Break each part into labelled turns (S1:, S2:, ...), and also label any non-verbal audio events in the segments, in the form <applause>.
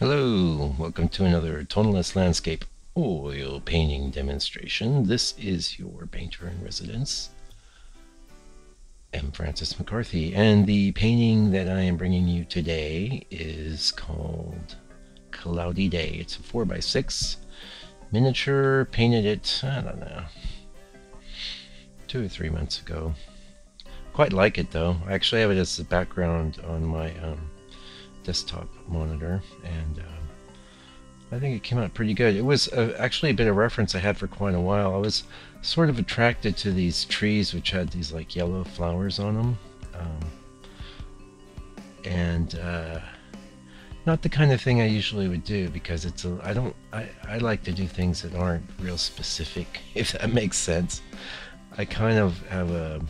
S1: Hello, welcome to another tonalist landscape oil painting demonstration. This is your painter in residence, M. Francis McCarthy, and the painting that I am bringing you today is called Cloudy Day. It's a 4x6 miniature, painted it, I don't know, two or three months ago. Quite like it though. I actually have it as the background on my um, desktop monitor, and um, I think it came out pretty good. It was uh, actually a bit of reference I had for quite a while. I was sort of attracted to these trees which had these like yellow flowers on them, um, and uh, not the kind of thing I usually would do because it's a I don't I, I like to do things that aren't real specific <laughs> if that makes sense. I kind of have a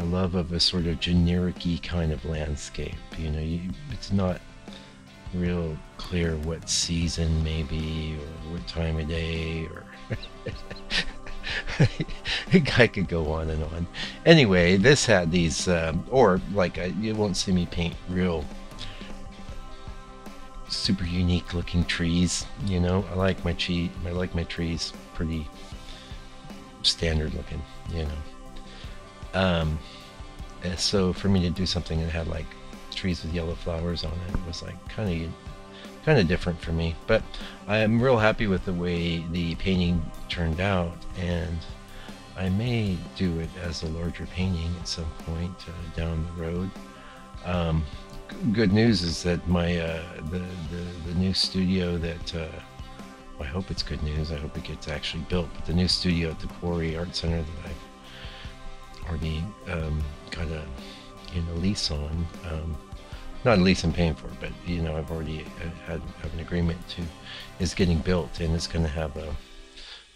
S1: a love of a sort of generic kind of landscape. You know, you, it's not real clear what season maybe or what time of day or <laughs> I could go on and on. Anyway, this had these, um, or like I, you won't see me paint real super unique looking trees. You know, I like my tree. I like my trees pretty standard looking. You know. Um, so for me to do something that had like trees with yellow flowers on it was like kind of kind of different for me. But I'm real happy with the way the painting turned out, and I may do it as a larger painting at some point uh, down the road. Um, good news is that my uh, the, the, the new studio that uh, I hope it's good news. I hope it gets actually built. But the new studio at the Quarry Art Center that I've already um, got a you know lease on. Um, not a lease I'm paying for, but you know I've already uh, had have an agreement to is getting built and it's going to have a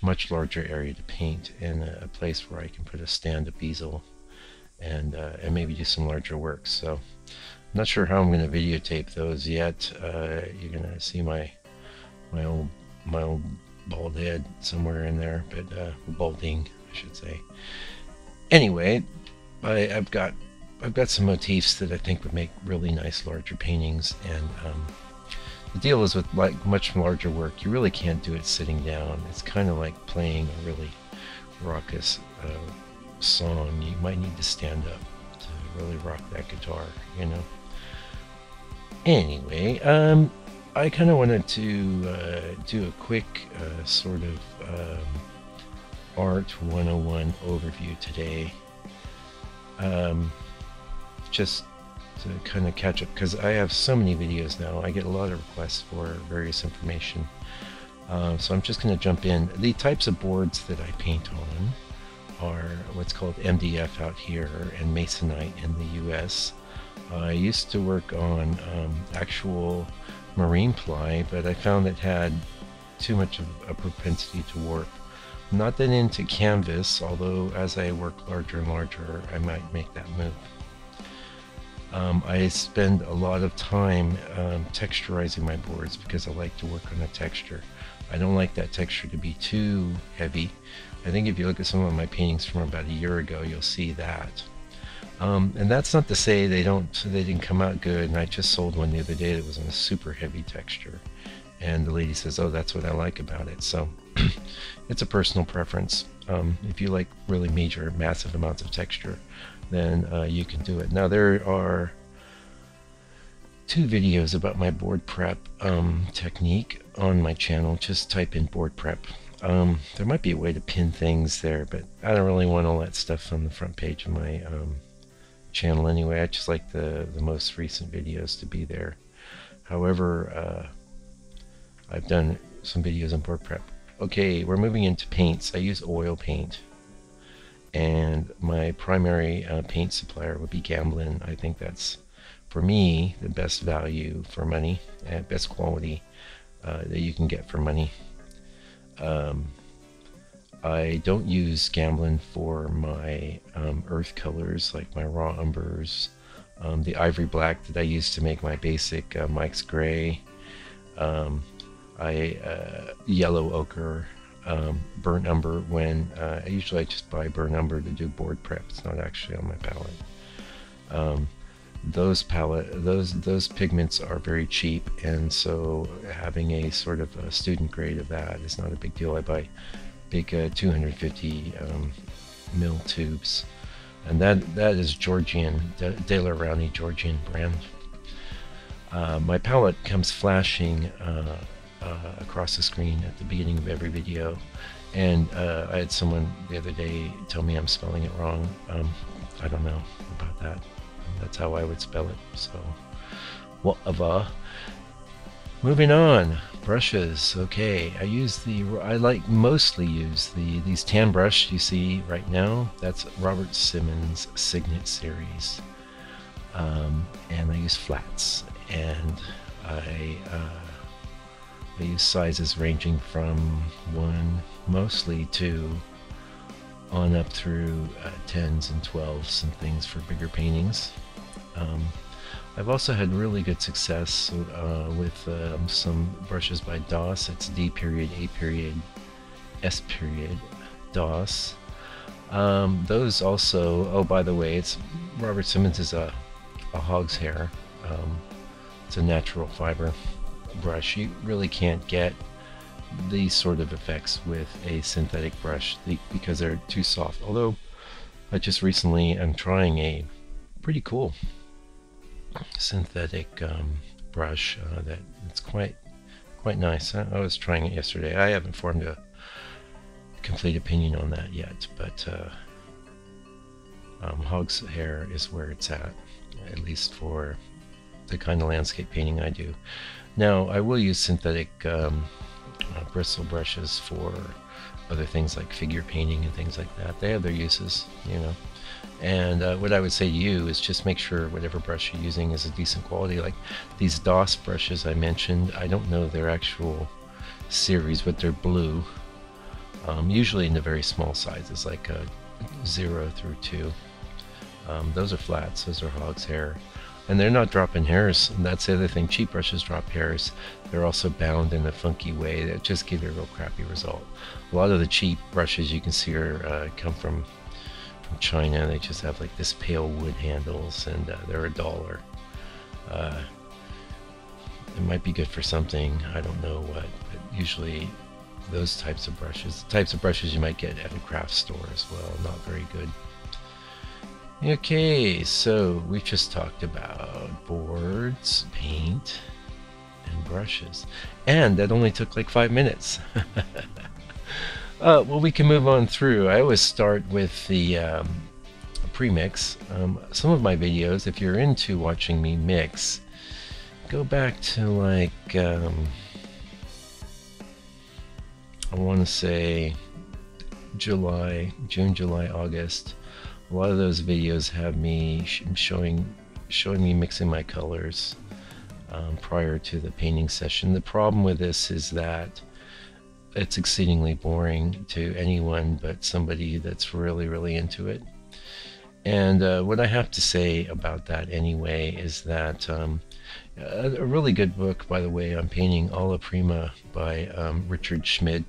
S1: much larger area to paint and a, a place where I can put a stand-up easel and uh, and maybe do some larger work. So I'm not sure how I'm going to videotape those yet. Uh, you're going to see my my old my old bald head somewhere in there, but uh, balding I should say anyway, I, have got I've got some motifs that I think would make really nice larger paintings, and um, the deal is with like much larger work, you really can't do it sitting down. It's kind of like playing a really raucous uh, song. You might need to stand up to really rock that guitar, you know. Anyway, um, I kind of wanted to uh, do a quick uh, sort of um, Art 101 overview today. Um, just to kind of catch up because I have so many videos now. I get a lot of requests for various information. Uh, so I'm just going to jump in. The types of boards that I paint on are what's called MDF out here and Masonite in the US. I used to work on um, actual marine ply, but I found it had too much of a propensity to warp. Not that into canvas, although as I work larger and larger, I might make that move. Um, I spend a lot of time um, texturizing my boards because I like to work on a texture. I don't like that texture to be too heavy. I think if you look at some of my paintings from about a year ago, you'll see that. Um, and that's not to say they don't they didn't come out good. And I just sold one the other day that was on a super heavy texture, and the lady says, "Oh, that's what I like about it." So <clears throat> it's a personal preference. Um, if you like really major, massive amounts of texture, then uh, you can do it. Now there are two videos about my board prep um, technique on my channel. Just type in board prep. Um, there might be a way to pin things there, but I don't really want all that stuff on the front page of my um, channel anyway. I just like the, the most recent videos to be there. However, uh, I've done some videos on board prep Okay, we're moving into paints. I use oil paint. And my primary uh, paint supplier would be Gamblin. I think that's, for me, the best value for money, and best quality uh, that you can get for money. Um, I don't use Gamblin for my um, earth colors, like my raw umbers, um, the ivory black that I use to make my basic uh, Mike's Gray, um, I uh, yellow ochre, um, burnt umber. When uh, usually I just buy burnt umber to do board prep. It's not actually on my palette. Um, those palette those those pigments are very cheap and so having a sort of a student grade of that is not a big deal I buy big uh, 250 um, mil tubes and that that is Georgian De, Daler Rowney Georgian brand uh, my palette comes flashing uh, uh, across the screen at the beginning of every video and uh, I had someone the other day tell me I'm spelling it wrong um, I don't know about that that's how I would spell it. So, whatever. Moving on, brushes. Okay, I use the. I like mostly use the these tan brush you see right now. That's Robert Simmons Signet series, um, and I use flats, and I uh, I use sizes ranging from one, mostly two, on up through uh, 10s and 12s and things for bigger paintings. Um, I've also had really good success uh, with um, some brushes by Doss. It's D period, A period, S period, Doss. Um, those also, oh, by the way, it's Robert Simmons is a, a hog's hair. Um, it's a natural fiber brush. You really can't get these sort of effects with a synthetic brush because they're too soft. Although I just recently am trying a pretty cool synthetic um, brush uh, that it's quite quite nice. I, I, was trying it yesterday. I haven't formed a complete opinion on that yet, but uh, um, Hog's hair is where it's at, at least for the kind of landscape painting I do. Now, I will use synthetic um, uh, bristle brushes for other things like figure painting and things like that. They have their uses, you know. And uh, what I would say to you is just make sure whatever brush you're using is a decent quality. Like these Doss brushes I mentioned, I don't know their actual series, but they're blue. Um, usually in the very small sizes, like a zero through two. Um, those are flats, those are hog's hair. And they're not dropping hairs. And that's the other thing. Cheap brushes drop hairs. They're also bound in a funky way that just give you a real crappy result. A lot of the cheap brushes you can see are uh, come from from China. They just have like this pale wood handles, and uh, they're a dollar. Uh, it might be good for something. I don't know what. But usually, those types of brushes, types of brushes you might get at a craft store as well, not very good. Okay, so we've just talked about boards, paint, and brushes. And that only took like five minutes. <laughs> Uh, well, we can move on through. I always start with the um, premix. Um, some of my videos, if you're into watching me mix, go back to like, um, I want to say July, June, July, August. A lot of those videos have me sh showing showing me mixing my colors um, prior to the painting session. The problem with this is that it's exceedingly boring to anyone but somebody that's really, really into it. And uh, what I have to say about that anyway is that um, a, really good book, by the way, on painting Alla Prima by um, Richard Schmid.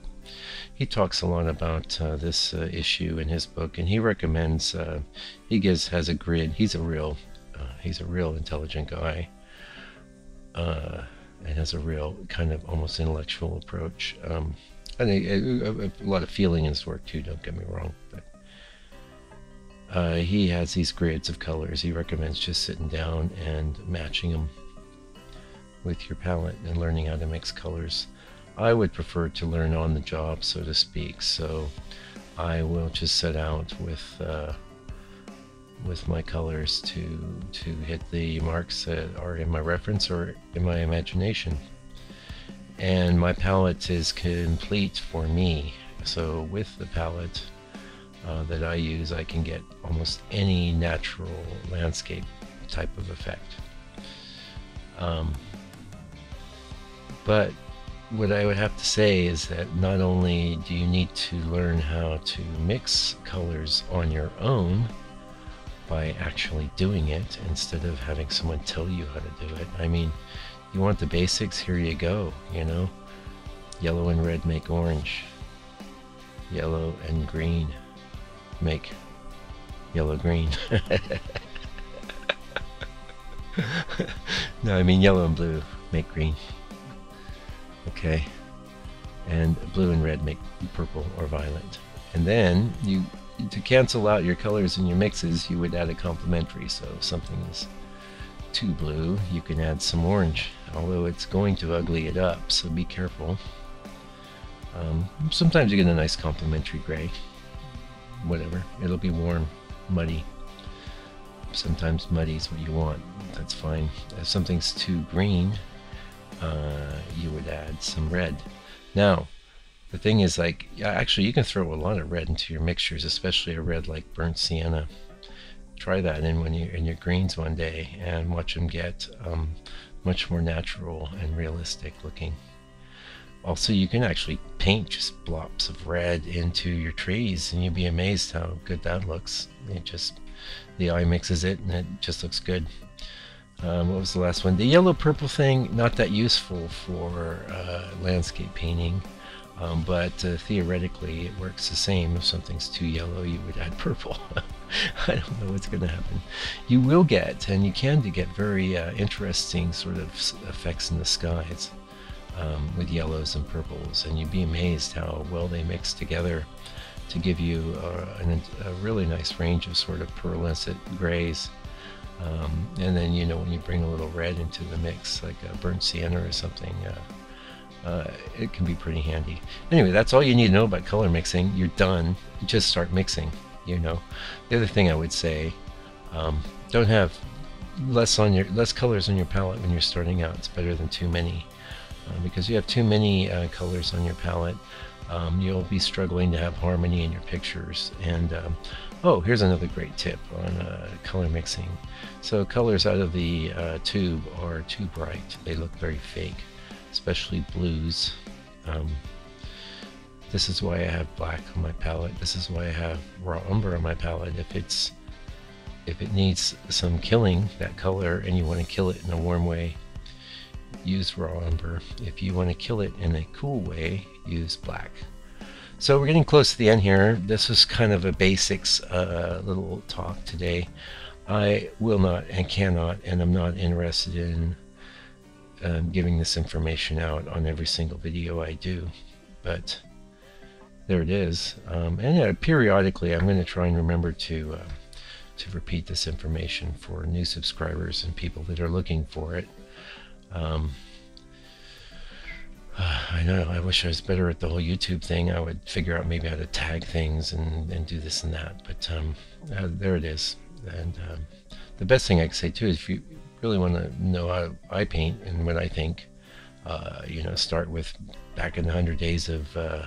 S1: He talks a lot about uh, this uh, issue in his book, and he recommends. Uh, he gives has a grid. He's a real, uh, he's a real intelligent guy, uh, and has a real kind of almost intellectual approach. Um, and a, a, a, lot of feeling in his work too. Don't get me wrong, but uh, he has these grids of colors. He recommends just sitting down and matching them with your palette and learning how to mix colors. I would prefer to learn on the job, so to speak. So I will just set out with uh, with my colors to to hit the marks that are in my reference or in my imagination and my palette is complete for me. So with the palette uh, that I use, I can get almost any natural landscape type of effect. Um, but what I would have to say is that not only do you need to learn how to mix colors on your own by actually doing it instead of having someone tell you how to do it. I mean, you want the basics? Here you go, you know? Yellow and red make orange. Yellow and green make yellow green. <laughs> no, I mean yellow and blue make green. Okay. And blue and red make purple or violet. And then you to cancel out your colors in your mixes, you would add a complementary. So if something is too blue, you can add some orange, although it's going to ugly it up, so be careful. Um, sometimes you get a nice complementary gray. Whatever. It'll be warm, muddy. Sometimes muddy is what you want. That's fine. If something's too green, uh, you would add some red. Now, the thing is like, actually you can throw a lot of red into your mixtures, especially a red like burnt sienna. Try that in when you in your greens one day and watch them get um, much more natural and realistic looking. Also, you can actually paint just blobs of red into your trees, and you'd be amazed how good that looks. It just the eye mixes it, and it just looks good. Um, what was the last one? The yellow purple thing, not that useful for uh, landscape painting, um, but uh, theoretically it works the same. If something's too yellow, you would add <laughs> purple. I don't know what's going to happen. You will get, and you can get very uh, interesting sort of effects in the skies um, with yellows and purples, and you'd be amazed how well they mix together to give you uh, an, a really nice range of sort of pearlescent grays. Um, and then, you know, when you bring a little red into the mix, like a burnt sienna or something, uh, uh, it can be pretty handy. Anyway, that's all you need to know about color mixing. You're done. Just start mixing, you know. The other thing I would say, um, don't have less on your less colors on your palette when you're starting out. It's better than too many. Uh, because you have too many uh, colors on your palette, um, you'll be struggling to have harmony in your pictures. And um, oh, here's another great tip on uh, color mixing. So colors out of the uh, tube are too bright; they look very fake, especially blues. Um, this is why I have black on my palette. This is why I have raw umber on my palette. If it's if it needs some killing, that color, and you want to kill it in a warm way, use raw umber. If you want to kill it in a cool way, use black. So we're getting close to the end here. This is kind of a basics uh, little talk today. I will not and cannot, and I'm not interested in um, giving this information out on every single video I do. But there it is. Um, and yeah, periodically, I'm going to try and remember to uh, to repeat this information for new subscribers and people that are looking for it. Um, <sighs> I know. I wish I was better at the whole YouTube thing. I would figure out maybe how to tag things and, and do this and that. But um, uh, there it is. And um, the best thing I can say too is if you really want to know how I paint and what I think, uh, you know, start with back in the hundred days of uh,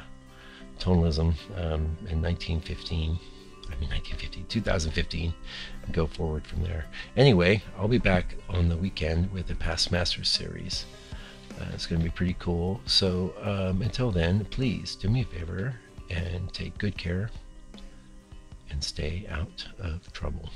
S1: tonalism um, in 1915. I mean 1950, 2015, and go forward from there. Anyway, I'll be back on the weekend with the Past Masters series. Uh, it's going to be pretty cool. So um, until then, please do me a favor and take good care and stay out of trouble.